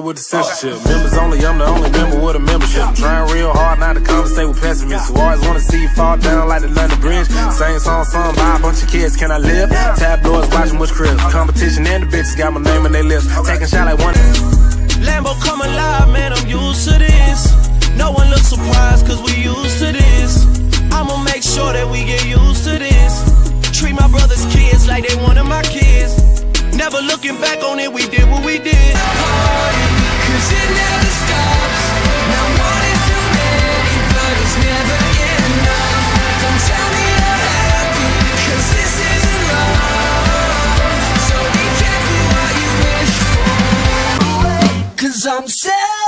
chill with the censorship. Members only, I'm the only member with a membership. I'm trying real hard not to conversate with pessimists who always wanna see you fall down like the London Bridge. Same song sung by a bunch of kids, can I live? Tabloids watching which crib. Competition and the bitches got my name in their lips. Taking shot like one. Lambo come alive, man, I'm used to this. No one looks surprised, cause we used to this. I'ma make sure that we get used to this. Treat my brother's kids like they one of my kids. Never looking back on it, we did what we did. For. Cause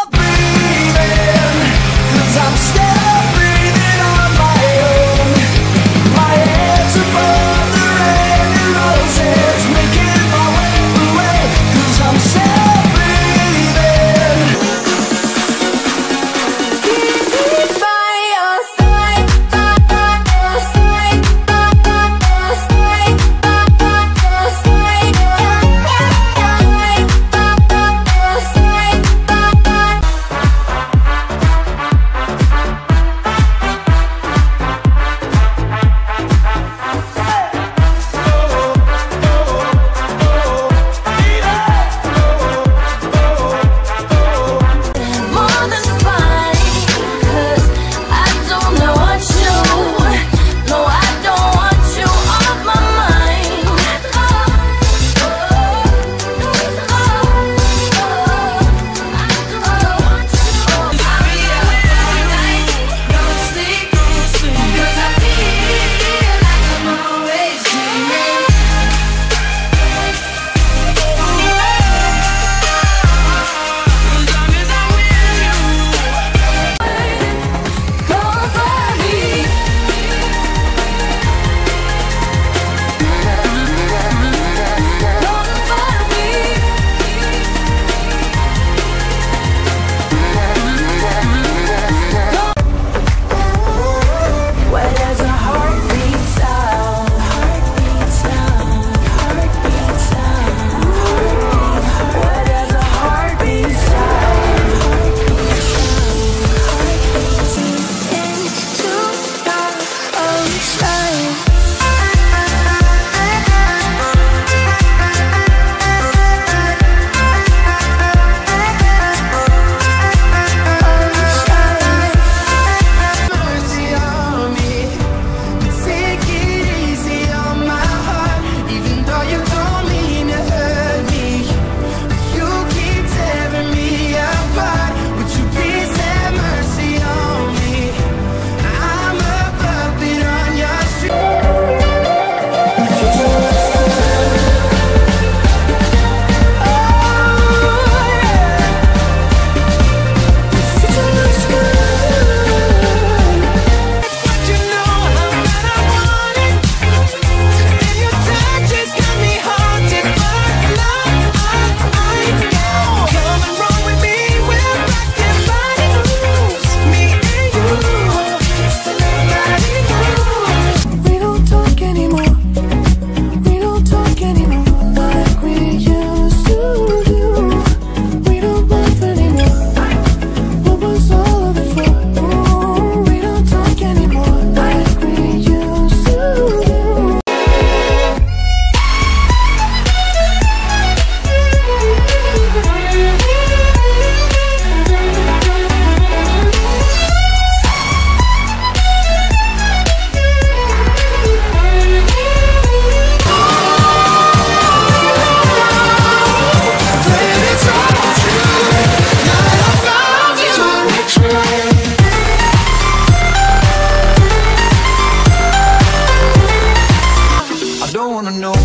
know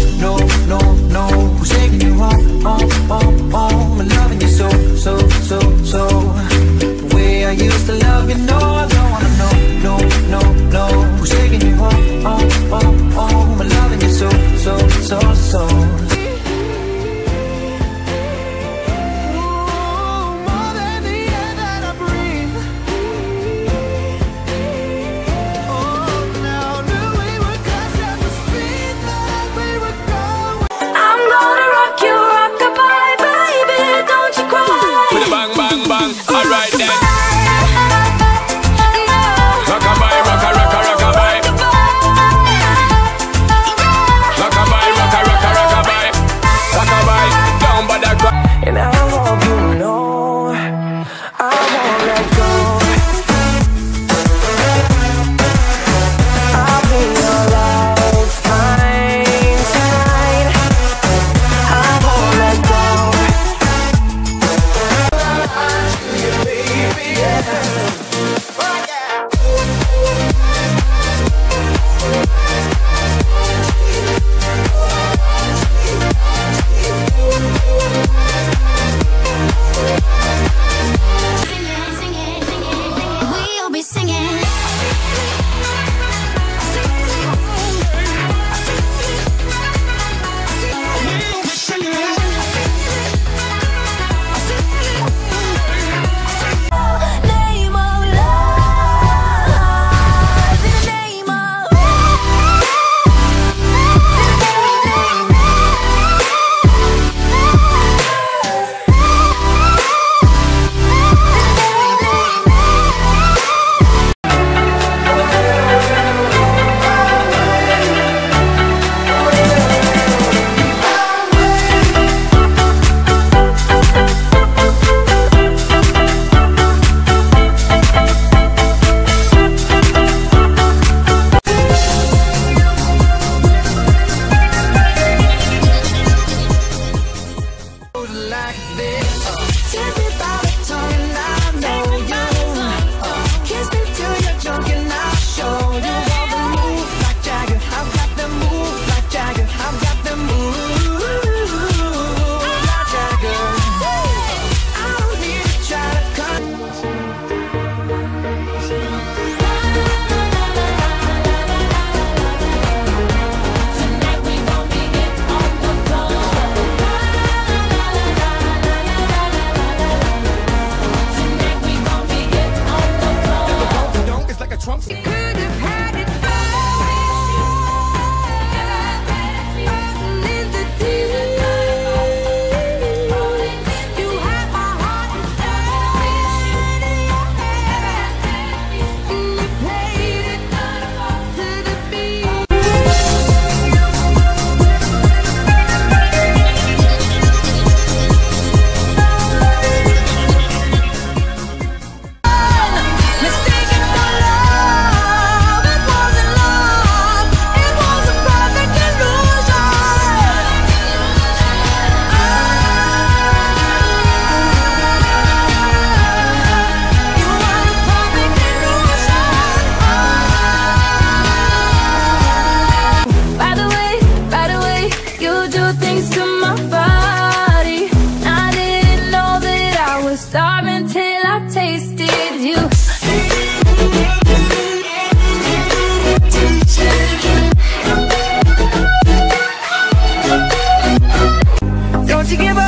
to give up.